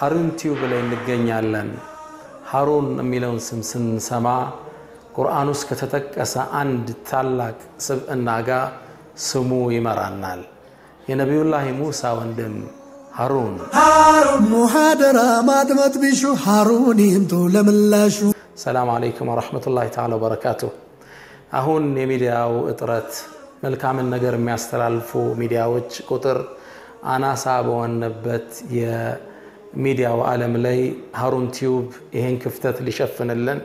ሀሩን ቲዩብ ላይ እንገኛለን። ሀሩን የሚለውን ስም ስንሰማ ቁርአን ውስጥ ከተጠቀሰ አንድ ታላቅ ስብዕና ጋር ስሙ ይመራናል። የነቢዩላህ ሙሳ ወንድም ሀሩን ሙሃደራ ማድመጥ ቢሹ ሀሩን ይምጡ ለምላሹ። ሰላም አለይኩም ወረሕመቱላሂ ተዓላ ወበረካቱ። አሁን የሚዲያው እጥረት መልካምን ነገር የሚያስተላልፉ ሚዲያዎች ቁጥር አናሳ በሆነበት የሚዲያው ዓለም ላይ ሀሩን ቲዩብ ይሄን ክፍተት ሊሸፍንልን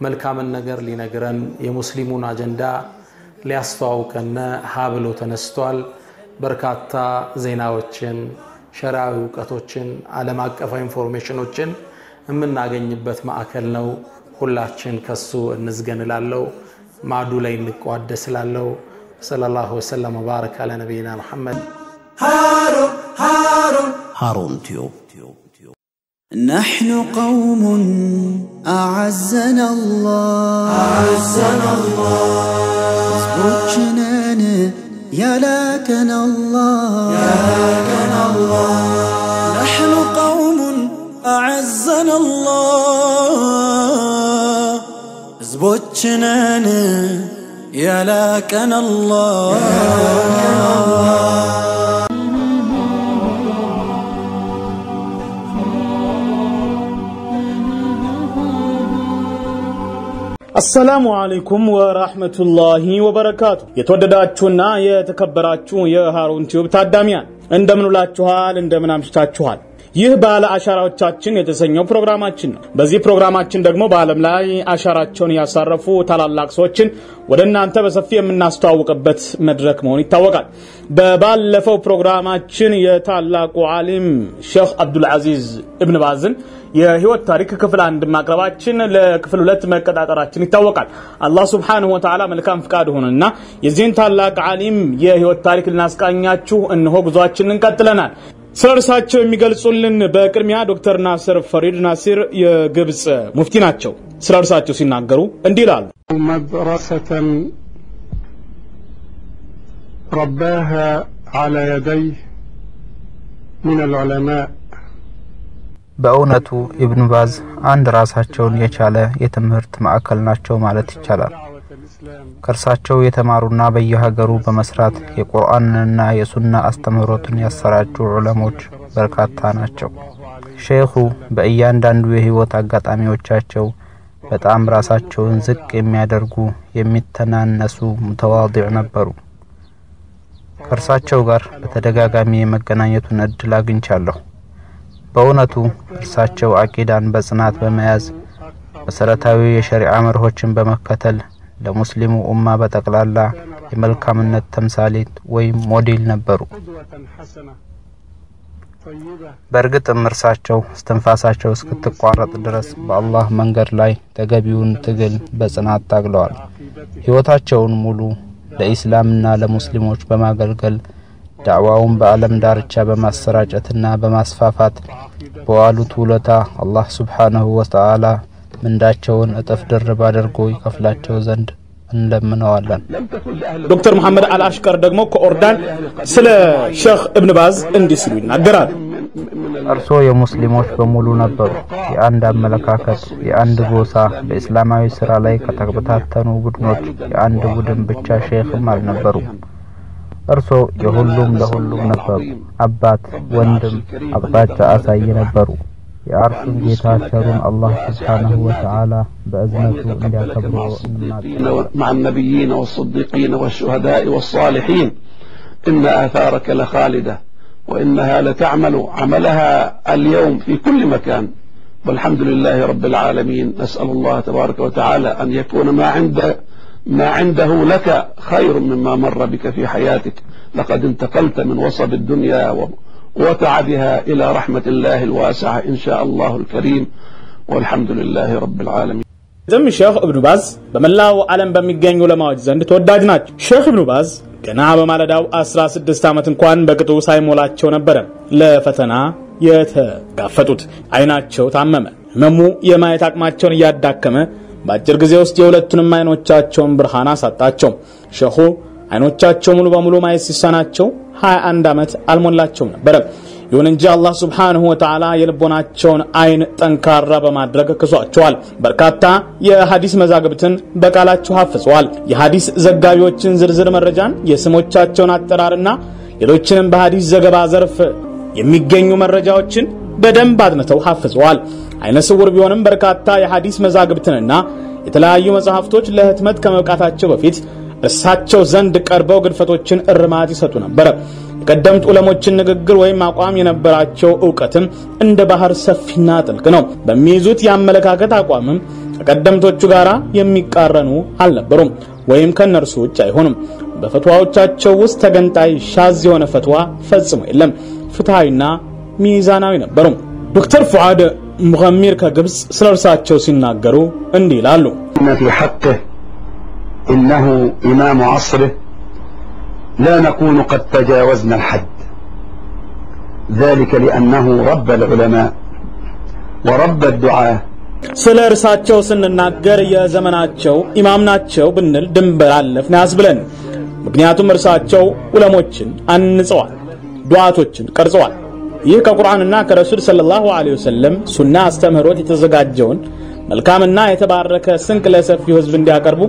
መልካምን ነገር ሊነግረን የሙስሊሙን አጀንዳ ሊያስተዋውቀን ሀ ብሎ ተነስቷል። በርካታ ዜናዎችን፣ ሸሪዓዊ እውቀቶችን፣ ዓለም አቀፋዊ information ኦችን የምናገኝበት ማዕከል ነው። ሁላችን ከሱ እንዝገን እላለሁ። ማዕዱ ላይ እንቋደስ እላለሁ። ሰለላሁ ወሰለም ወባረክ አለ ነቢይና መሐመድ። ሀሩን ቲዩብ نحن قوم أعزنا الله أعزنا الله حسبوكنان يا لكن الله يا لكن الله نحن قوم أعزنا الله حسبوكنان يا لكن الله يا لكن الله አሰላሙ አለይኩም ወራህመቱላሂ ወበረካቱ። የተወደዳችሁና የተከበራችሁ የሃሩን ቲዩብ ታዳሚያን እንደምንውላችኋል፣ እንደምን አምሽታችኋል። ይህ ባለ አሻራዎቻችን የተሰኘው ፕሮግራማችን ነው። በዚህ ፕሮግራማችን ደግሞ በዓለም ላይ አሻራቸውን ያሳረፉ ታላላቅ ሰዎችን ወደ እናንተ በሰፊ የምናስተዋውቅበት መድረክ መሆኑ ይታወቃል። በባለፈው ፕሮግራማችን የታላቁ ዓሊም ሼክ አብዱልዓዚዝ እብን ባዝን የህይወት ታሪክ ክፍል አንድ ማቅረባችን ለክፍል ሁለት መቀጣጠራችን ይታወቃል። አላህ ሱብሓነሁ ወተዓላ መልካም ፍቃድ ሆነና የዚህን ታላቅ ዓሊም የህይወት ታሪክ ልናስቃኛችሁ እነሆ ጉዟችንን እንቀጥለናል። ስለ እርሳቸው የሚገልጹልን በቅድሚያ ዶክተር ናስር ፈሪድ ናሲር የግብፅ ሙፍቲ ናቸው። ስለ እርሳቸው ሲናገሩ እንዲህ ይላሉ። መድረሰተን ረባሃ አላ የደይህ ምን ልዑለማ በእውነቱ ኢብን ባዝ አንድ ራሳቸውን የቻለ የትምህርት ማዕከል ናቸው ማለት ይቻላል። ከእርሳቸው የተማሩና በየሀገሩ በመስራት የቁርአንንና የሱና አስተምህሮትን ያሰራጩ ዑለሞች በርካታ ናቸው። ሼኹ በእያንዳንዱ የህይወት አጋጣሚዎቻቸው በጣም ራሳቸውን ዝቅ የሚያደርጉ የሚተናነሱ ሙተዋዲዕ ነበሩ። ከእርሳቸው ጋር በተደጋጋሚ የመገናኘቱን እድል አግኝቻለሁ። በእውነቱ እርሳቸው አቂዳን በጽናት በመያዝ መሰረታዊ የሸሪዓ መርሆችን በመከተል ለሙስሊሙ ኡማ በጠቅላላ የመልካምነት ተምሳሌት ወይም ሞዴል ነበሩ። በእርግጥም እርሳቸው እስትንፋሳቸው እስክትቋረጥ ድረስ በአላህ መንገድ ላይ ተገቢውን ትግል በጽናት ታግለዋል። ሕይወታቸውን ሙሉ ለኢስላምና ለሙስሊሞች በማገልገል ዳዕዋውን በዓለም ዳርቻ በማሰራጨትና በማስፋፋት በዋሉት ውለታ አላህ ሱብሓነሁ ወተዓላ ምንዳቸውን እጥፍ ድርብ አድርጎ ይከፍላቸው ዘንድ እንለምነዋለን። ዶክተር መሐመድ አልአሽቀር ደግሞ ከኦርዳን ስለ ሼክ እብን ባዝ እንዲህ ሲሉ ይናገራሉ። እርስዎ የሙስሊሞች በሙሉ ነበሩ። የአንድ አመለካከት፣ የአንድ ጎሳ፣ በእስላማዊ ስራ ላይ ከተበታተኑ ቡድኖች የአንድ ቡድን ብቻ ሼክም አልነበሩም። እርስዎ የሁሉም ለሁሉም ነበሩ። አባት፣ ወንድም፣ አቅጣጫ አሳይ ነበሩ። የአርሹን ጌታ ቸሩን አላህ ስብሓነሁ ወተዓላ በእዝነቱ እንዲያከብሩ እንማጸናለን። مع النبيين والصديقين والشهداء والصالحين إن آثارك لخالدة وإنها لتعمل عملها اليوم في كل مكان والحمد لله رب العالمين نسأل الله تبارك وتعالى أن يكون ما عند ما عنده لك خير مما مر بك في حياتك لقد انتقلت من وصب الدنيا و- وتعبها إلى رحمة الله الواسعة إن شاء الله الكريم والحمد لله رب العالمين ዝም ሼክ እብኑ ባዝ በመላው ዓለም በሚገኙ ዑለማዎች ዘንድ ተወዳጅ ናቸው። ሼክ እብኑ ባዝ ገና በማለዳው 16 ዓመት እንኳን በቅጡ ሳይሞላቸው ነበረ ለፈተና የተጋፈጡት። አይናቸው ታመመ። ህመሙ የማየት አቅማቸውን እያዳከመ በአጭር ጊዜ ውስጥ የሁለቱንም አይኖቻቸውን ብርሃን አሳጣቸው። ሸኹ አይኖቻቸው ሙሉ በሙሉ ማየት ሲሳናቸው 21 ዓመት አልሞላቸውም ነበረ። ይሁን እንጂ አላህ ስብሓንሁ ወተዓላ የልቦናቸውን አይን ጠንካራ በማድረግ ክሷቸዋል። በርካታ የሐዲስ መዛግብትን በቃላቸው ሐፍጸዋል። የሐዲስ ዘጋቢዎችን ዝርዝር መረጃን፣ የስሞቻቸውን አጠራርና ሌሎችንም በሐዲስ ዘገባ ዘርፍ የሚገኙ መረጃዎችን በደንብ አጥንተው ሐፍጸዋል። አይነ ስውር ቢሆንም በርካታ የሐዲስ መዛግብትንና የተለያዩ መጽሐፍቶች ለህትመት ከመብቃታቸው በፊት እሳቸው ዘንድ ቀርበው ግድፈቶችን እርማት ይሰጡ ነበረ። የቀደምት ዑለሞችን ንግግር ወይም አቋም የነበራቸው እውቀትም እንደ ባህር ሰፊና ጥልቅ ነው። በሚይዙት የአመለካከት አቋምም ከቀደምቶቹ ጋር የሚቃረኑ አልነበሩም፣ ወይም ከነርሱ ውጭ አይሆኑም። በፈትዋዎቻቸው ውስጥ ተገንጣይ ሻዝ የሆነ ፈትዋ ፈጽሞ የለም። ፍትሐዊና ሚዛናዊ ነበሩ። ዶክተር ፉዓድ ሙኸሚር ከግብፅ ስለ እርሳቸው ሲናገሩ እንዲህ ይላሉ إنه إمام عصره لا نكون قد تجاوزنا الحد ذلك لأنه رب العلماء ورب الدعاة ስለ እርሳቸው ስንናገር የዘመናቸው ኢማም ናቸው ብንል ድንበር አለፍን ያስብለን። ምክንያቱም እርሳቸው ዑለሞችን አንጸዋል፣ ዱዓቶችን ቀርጸዋል። ይህ ከቁርአንና ከረሱል ሰለላሁ ዐለይሂ ወሰለም ሱና አስተምህሮት የተዘጋጀውን መልካምና የተባረከ ስንቅ ለሰፊው ሕዝብ እንዲያቀርቡ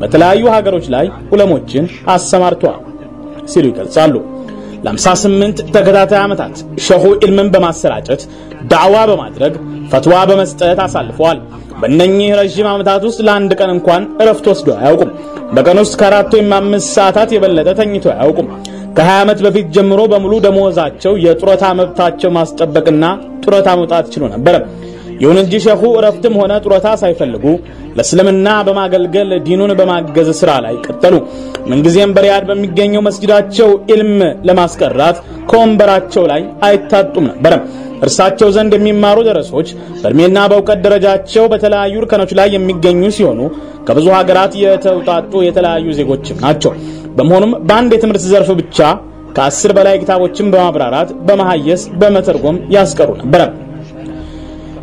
በተለያዩ ሀገሮች ላይ ዑለሞችን አሰማርተዋል ሲሉ ይገልጻሉ። ለ58 ተከታታይ ዓመታት ሸኹ ኢልምን በማሰራጨት ዳዕዋ በማድረግ ፈትዋ በመስጠት አሳልፈዋል። በእነኚህ ረዥም ዓመታት ውስጥ ለአንድ ቀን እንኳን እረፍት ወስዶ አያውቁም። በቀን ውስጥ ከአራት ወይም አምስት ሰዓታት የበለጠ ተኝቶ አያውቁም። ከ20 ዓመት በፊት ጀምሮ በሙሉ ደሞዛቸው የጡረታ መብታቸው ማስጠበቅና ጡረታ መውጣት ችሎ ነበረ። ይሁን እንጂ ሸኹ እረፍትም ሆነ ጡረታ ሳይፈልጉ ለእስልምና በማገልገል ዲኑን በማገዝ ስራ ላይ ቀጠሉ። ምንጊዜም በሪያድ በሚገኘው መስጊዳቸው ኢልም ለማስቀራት ከወንበራቸው ላይ አይታጡም ነበረ። እርሳቸው ዘንድ የሚማሩ ደረሶች በእድሜና በእውቀት ደረጃቸው በተለያዩ እርከኖች ላይ የሚገኙ ሲሆኑ ከብዙ ሀገራት የተውጣጡ የተለያዩ ዜጎችም ናቸው። በመሆኑም በአንድ የትምህርት ዘርፍ ብቻ ከአስር በላይ ኪታቦችን በማብራራት በመሐየስ በመተርጎም ያስቀሩ ነበረ።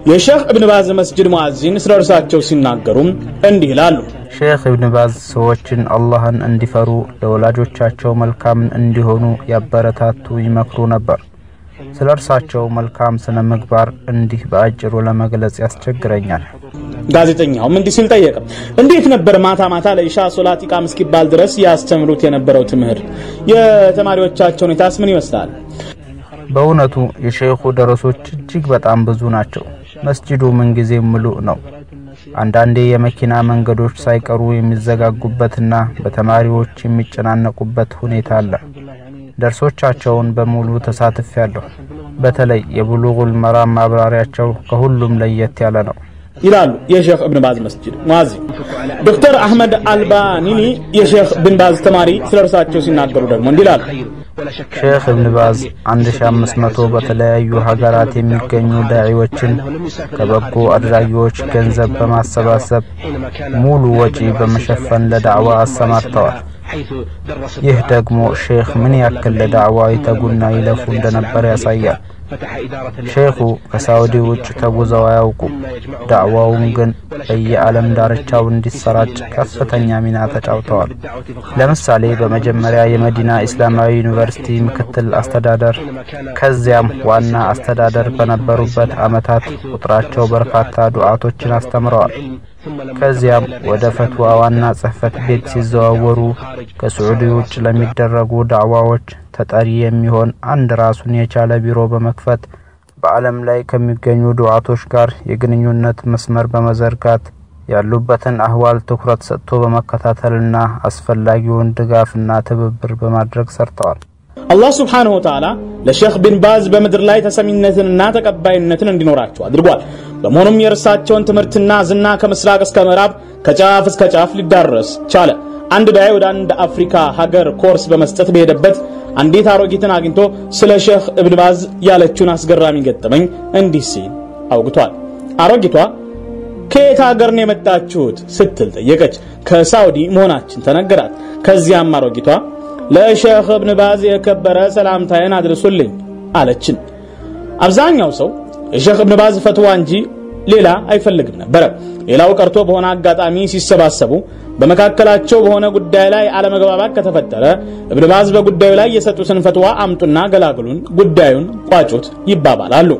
የሼኽ እብን ባዝ መስጅድ ሙአዚን ስለ እርሳቸው ሲናገሩም እንዲህ ይላሉ። ሼኽ ኢብን ባዝ ሰዎችን አላህን እንዲፈሩ ለወላጆቻቸው መልካምን እንዲሆኑ ያበረታቱ ይመክሩ ነበር። ስለ እርሳቸው መልካም ስነ ምግባር እንዲህ በአጭሩ ለመግለጽ ያስቸግረኛል። ጋዜጠኛውም እንዲህ ሲል ጠየቀ። እንዴት ነበር ማታ ማታ ለኢሻ ሶላት ኢቃም እስኪባል ድረስ ያስተምሩት የነበረው ትምህርት? የተማሪዎቻቸው ሁኔታስ ምን ይመስላል? በእውነቱ የሼኹ ደረሶች እጅግ በጣም ብዙ ናቸው። መስጂዱ ምንጊዜም ምሉእ ነው። አንዳንዴ የመኪና መንገዶች ሳይቀሩ የሚዘጋጉበትና በተማሪዎች የሚጨናነቁበት ሁኔታ አለ። ደርሶቻቸውን በሙሉ ተሳትፌያለሁ። በተለይ የቡሉጉል መራም ማብራሪያቸው ከሁሉም ለየት ያለ ነው ይላሉ የሼኽ እብን ባዝ መስጂድ ሙአዚ። ዶክተር አህመድ አልባኒኒ የሼኽ ብን ባዝ ተማሪ ስለ እርሳቸው ሲናገሩ ደግሞ እንዲህ ይላሉ። ሼኽ እብን ባዝ 1500 በተለያዩ ሀገራት የሚገኙ ዳዒዎችን ከበጎ አድራጊዎች ገንዘብ በማሰባሰብ ሙሉ ወጪ በመሸፈን ለዳዕዋ አሰማርተዋል። ይህ ደግሞ ሼኽ ምን ያክል ለዳዕዋ ይተጉና ይለፉ እንደነበር ያሳያል። ሼኹ ከሳውዲ ውጭ ተጉዘው አያውቁም። ዳዕዋውን ግን በየዓለም ዳርቻው እንዲሰራጭ ከፍተኛ ሚና ተጫውተዋል። ለምሳሌ በመጀመሪያ የመዲና ኢስላማዊ ዩኒቨርሲቲ ምክትል አስተዳደር ከዚያም ዋና አስተዳደር በነበሩበት ዓመታት ቁጥራቸው በርካታ ዱዓቶችን አስተምረዋል። ከዚያም ወደ ፈትዋ ዋና ጽሕፈት ቤት ሲዘዋወሩ ከስዑዲ ውጭ ለሚደረጉ ዳዕዋዎች ተጠሪ የሚሆን አንድ ራሱን የቻለ ቢሮ በመክፈት በዓለም ላይ ከሚገኙ ዱዓቶች ጋር የግንኙነት መስመር በመዘርጋት ያሉበትን አህዋል ትኩረት ሰጥቶ በመከታተልና አስፈላጊውን ድጋፍና ትብብር በማድረግ ሰርተዋል። አላህ سبحانه وتعالى ለሼኽ ቢን ባዝ በምድር ላይ ተሰሚነትንና ተቀባይነትን እንዲኖራቸው አድርጓል። በመሆኑም የእርሳቸውን ትምህርትና ዝና ከምስራቅ እስከ ምዕራብ ከጫፍ እስከ ጫፍ ሊዳረስ ቻለ። አንድ ዳዒ ወደ አንድ አፍሪካ ሀገር ኮርስ በመስጠት በሄደበት አንዲት አሮጊትን አግኝቶ ስለ ሼኽ እብን ባዝ ያለችውን አስገራሚ ገጠመኝ እንዲህ ሲል አውግቷል። አሮጊቷ ከየት ሀገር ነው የመጣችሁት ስትል ጠየቀች። ከሳውዲ መሆናችን ተነገራት። ከዚያም አሮጊቷ ለሼኽ እብን ባዝ የከበረ ሰላምታዬን አድርሱልኝ አለችን። አብዛኛው ሰው የሼኽ እብን ባዝ ፈትዋ እንጂ ሌላ አይፈልግም ነበረ። ሌላው ቀርቶ በሆነ አጋጣሚ ሲሰባሰቡ በመካከላቸው በሆነ ጉዳይ ላይ አለመግባባት ከተፈጠረ እብን ባዝ በጉዳዩ ላይ የሰጡትን ፈትዋ አምጡና ገላግሉን፣ ጉዳዩን ቋጩት ይባባላሉ።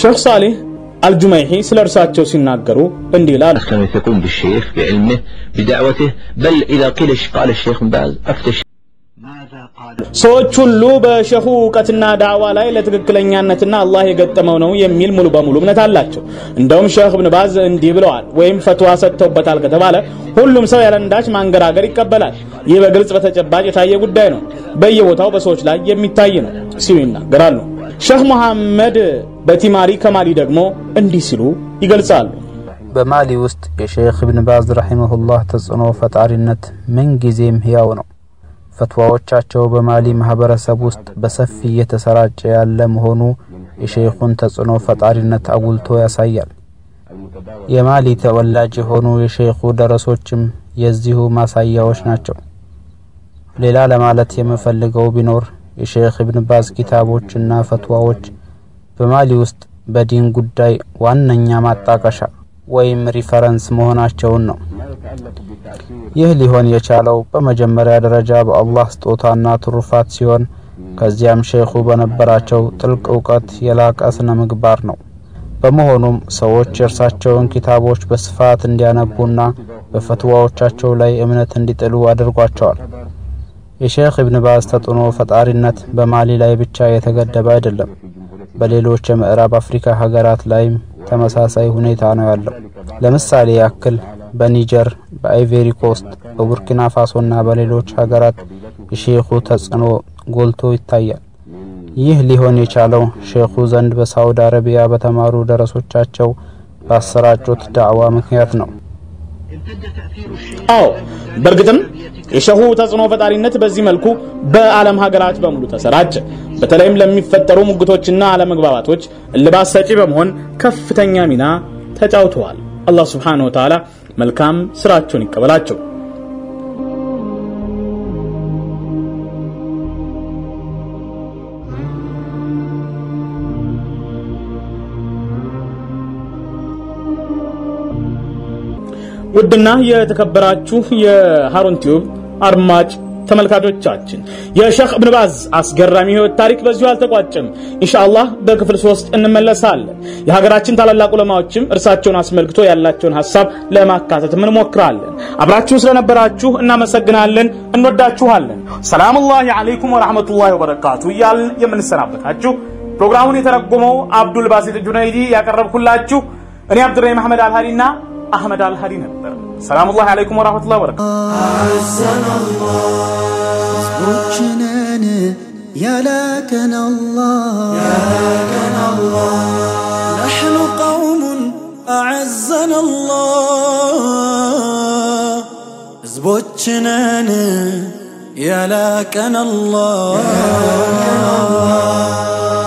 ሼክ ሳሌህ አልጁመይሒ ስለ እርሳቸው ሲናገሩ እንዲህ ይላሉ። كانوا يثقون بالشيخ بعلمه بدعوته بل إذا قيل قال الشيخ بن باز أفتى الشيخ ሰዎች ሁሉ በሸሁ እውቀትና ዳዕዋ ላይ ለትክክለኛነትና አላህ የገጠመው ነው የሚል ሙሉ በሙሉ እምነት አላቸው። እንደውም ሼህ እብን ባዝ እንዲህ ብለዋል ወይም ፈትዋ ሰጥተውበታል ከተባለ ሁሉም ሰው ያለንዳች ማንገራገር ይቀበላል። ይህ በግልጽ በተጨባጭ የታየ ጉዳይ ነው፣ በየቦታው በሰዎች ላይ የሚታይ ነው ሲሉ ይናገራሉ። ሼህ መሐመድ በቲማሪ ከማሊ ደግሞ እንዲህ ሲሉ ይገልጻሉ። በማሊ ውስጥ የሼክ እብን ባዝ ረሒመሁላህ ተጽዕኖ ፈጣሪነት ምንጊዜም ሕያው ነው። ፈትዋዎቻቸው በማሊ ማህበረሰብ ውስጥ በሰፊ እየተሰራጨ ያለ መሆኑ የሼኹን ተጽዕኖ ፈጣሪነት አጉልቶ ያሳያል። የማሊ ተወላጅ የሆኑ የሼኹ ደረሶችም የዚሁ ማሳያዎች ናቸው። ሌላ ለማለት የምፈልገው ቢኖር የሼክ ኢብን ባዝ ኪታቦችና ፈትዋዎች በማሊ ውስጥ በዲን ጉዳይ ዋነኛ ማጣቀሻ ወይም reference መሆናቸውን ነው። ይህ ሊሆን የቻለው በመጀመሪያ ደረጃ በአላህ ስጦታና ትሩፋት ሲሆን ከዚያም ሼኹ በነበራቸው ጥልቅ እውቀት የላቀ ስነ ምግባር ነው። በመሆኑም ሰዎች የእርሳቸውን ኪታቦች በስፋት እንዲያነቡና በፈትዋዎቻቸው ላይ እምነት እንዲጥሉ አድርጓቸዋል። የሼክ ኢብን ባዝ ተጽዕኖ ፈጣሪነት በማሊ ላይ ብቻ የተገደበ አይደለም። በሌሎች የምዕራብ አፍሪካ ሀገራት ላይም ተመሳሳይ ሁኔታ ነው ያለው። ለምሳሌ ያክል በኒጀር፣ በአይቬሪ ኮስት፣ በቡርኪና ፋሶና በሌሎች ሀገራት የሼኹ ተጽዕኖ ጎልቶ ይታያል። ይህ ሊሆን የቻለው ሼኹ ዘንድ በሳውዲ አረቢያ በተማሩ ደረሶቻቸው ባሰራጩት ዳዕዋ ምክንያት ነው። አዎ በእርግጥም የሸሁ ተጽዕኖ ፈጣሪነት በዚህ መልኩ በዓለም ሀገራት በሙሉ ተሰራጨ። በተለይም ለሚፈጠሩ ሙግቶችና አለመግባባቶች እልባት ሰጪ በመሆን ከፍተኛ ሚና ተጫውተዋል። አላህ سبحانه وتعالى መልካም ስራቸውን ይቀበላቸው። ውድና የተከበራችሁ የሃሩን ቲዩብ አድማጭ ተመልካቾቻችን የሼክ እብን ባዝ አስገራሚ ህይወት ታሪክ በዚሁ አልተቋጨም። ኢንሻአላህ በክፍል ሶስት እንመለሳለን። የሀገራችን ታላላቅ ዑለማዎችም እርሳቸውን አስመልክቶ ያላቸውን ሀሳብ ለማካተት እንሞክራለን። አብራችሁ ስለነበራችሁ እናመሰግናለን፣ እንወዳችኋለን። ሰላሙላሂ አለይኩም ወራህመቱላሂ ወበረካቱ እያልን የምንሰናበታችሁ ፕሮግራሙን የተረጎመው አብዱል ባሲጥ ጁነይዲ ያቀረብኩላችሁ እኔ አብዱራሂም አህመድ አልሃዲና አህመድ አልሃዲ سلام الله عليكم ورحمة الله وبركاته. الله. يا لكن الله. يا لكن الله. نحن قوم أعزنا الله. اثبت يا لكن الله يا لكن الله.